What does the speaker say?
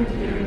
Amen.